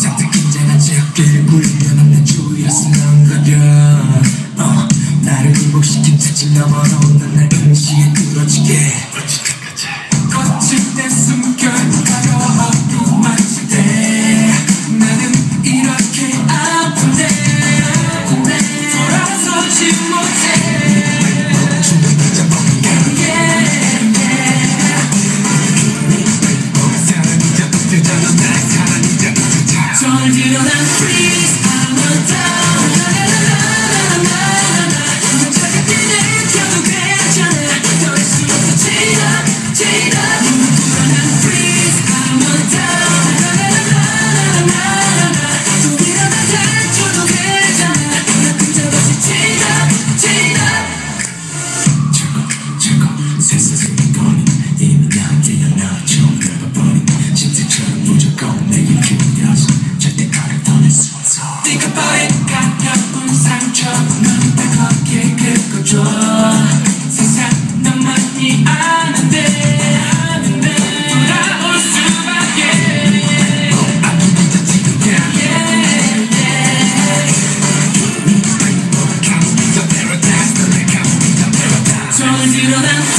잔뜩 긴장한 채길 부리면 없는 주위라서 난 가려 나를 굴복시킨 특집 너머로 you know that